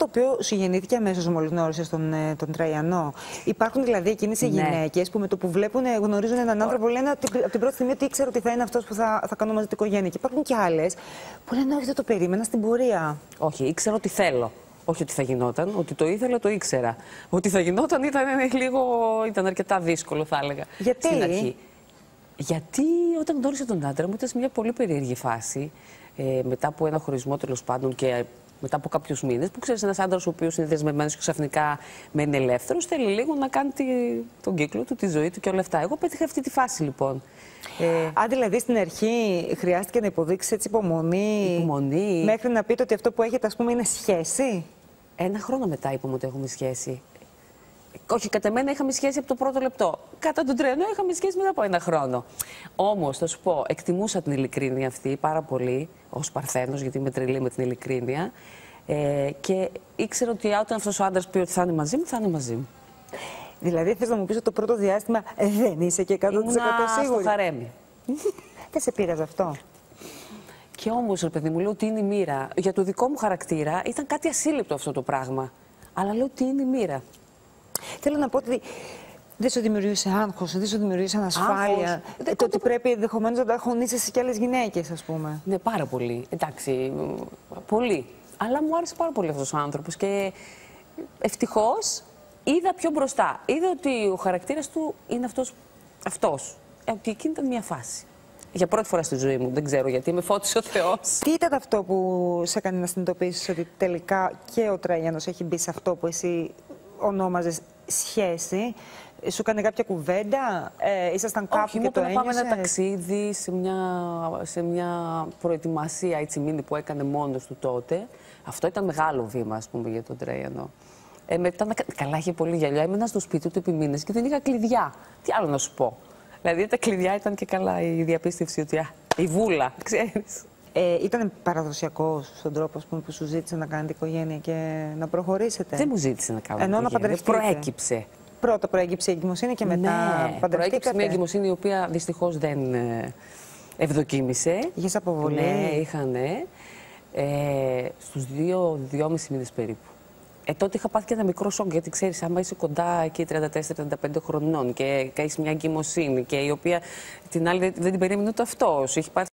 το οποίο σου γεννήθηκε αμέσω μόλις γνώρισες τον, ε, τον Τραϊανό. Υπάρχουν δηλαδή εκείνες οι Ναι. γυναίκες που με το που βλέπουν, ε, γνωρίζουν έναν άνθρωπο, λένε ότι από την πρώτη στιγμή ότι ήξερα ότι θα είναι αυτός που θα, θα κάνω μαζί την οικογένεια. Και υπάρχουν και άλλες που λένε Όχι, δεν το περίμενα στην πορεία. Όχι, ήξερα ότι θέλω. Όχι ότι θα γινόταν, ότι το ήθελα, το ήξερα. Ότι θα γινόταν ήταν λίγο, ήταν αρκετά δύσκολο θα έλεγα. Γιατί; Στην αρχή. Γιατί όταν γνώρισα τον άντρα μου ήταν σε μια πολύ περίεργη φάση. Ε, μετά από ένα χωρισμό τέλος πάντων και μετά από κάποιους μήνες, που ξέρεις, ένας άντρας ο οποίος είναι δεσμευμένος και ξαφνικά μένει ελεύθερος, θέλει λίγο να κάνει τη, τον κύκλο του, τη ζωή του και όλα αυτά. Εγώ πέτυχα αυτή τη φάση λοιπόν. Ε, Αν δηλαδή στην αρχή χρειάστηκε να υποδείξεις έτσι υπομονή, Υπομονή. μέχρι να πείτε ότι αυτό που έχετε, ας πούμε, είναι σχέση; Ένα χρόνο μετά είπαμε ότι έχουμε σχέση. Όχι, κατά μένα είχαμε σχέση από το πρώτο λεπτό. Κατά τον τρένο είχαμε σχέση μετά από ένα χρόνο. Όμως, θα σου πω, εκτιμούσα την ειλικρίνεια αυτή πάρα πολύ, ως Παρθένος, γιατί είμαι τρελή με την ειλικρίνεια. Ε, και ήξερα ότι όταν αυτός ο άντρας πει ότι θα είναι μαζί μου, θα είναι μαζί μου. Δηλαδή, θες να μου πεις ότι το πρώτο διάστημα ε, δεν είσαι και 100% Ήμουνα στο σίγουρη; χαρέμι. Δεν σε πήραζε αυτό. Και όμως, ρε παιδί μου, λέω ότι είναι η μοίρα. Για το δικό μου χαρακτήρα ήταν κάτι ασύλληπτο αυτό το πράγμα. Αλλά λέω ότι είναι η μοίρα. Θέλω να πω ότι δεν σου δημιουργούσε άγχος, δεν σου δημιουργούσε ανασφάλεια. Άγχος. Ε, Το ότι πρέπει ενδεχομένως να τα χωνίσει και άλλες γυναίκες, ας πούμε. Ναι, πάρα πολύ. Εντάξει, μ, πολύ. Αλλά μου άρεσε πάρα πολύ αυτός ο άνθρωπος και ευτυχώς είδα πιο μπροστά. Είδα ότι ο χαρακτήρας του είναι αυτός. Αυτός. Ε, ότι εκείνη ήταν μια φάση. Για πρώτη φορά στη ζωή μου. Δεν ξέρω γιατί με φώτισε ο Θεός. Τι ήταν αυτό που σε έκανε να συνειδητοποιήσεις ότι τελικά και ο Τραγιάνος έχει μπει σε αυτό που εσύ ονόμαζες σχέση. Σου έκανε κάποια κουβέντα, ε, ήσασταν κάπου Όχι, και μου το είπε να πάμε ένα ένιωσες; ταξίδι σε μια, σε μια προετοιμασία έτσι μήνυ που έκανε μόνος του τότε. Αυτό ήταν μεγάλο βήμα, ας πούμε, για τον Τρέιανο. Ε, μετά, να κα- καλά, είχε πολύ γυαλιά. Έμενα στο σπίτι του επί μήνες και δεν είχα κλειδιά. Τι άλλο να σου πω; Δηλαδή, τα κλειδιά ήταν και καλά η διαπίστευση ότι, α, η βούλα, ξέρεις. Ε, ήταν παραδοσιακός στον τρόπος ας πούμε, που σου ζήτησε να κάνετε οικογένεια και να προχωρήσετε. Δεν μου ζήτησε να κάνω Ενώ να οικογένεια. παντρευτείτε. Προέκυψε. Πρώτα προέκυψε η εγκυμοσύνη και μετά ναι, προέκυψε παντρευτήκατε. μια εγκυμοσύνη η οποία δυστυχώς δεν ε, ευδοκίμησε. Είχες αποβολή. Ναι, είχα, ναι. Ε, στους δύο, δυόμισι μήνες περίπου. Ε, τότε είχα πάθει και ένα μικρό σοκ, γιατί ξέρεις, άμα είσαι κοντά εκεί 34-35 χρονών και έχεις μια εγκυμοσύνη και η οποία την άλλη δεν, δεν την περίμενε ούτε αυτός, σου έχει πάρει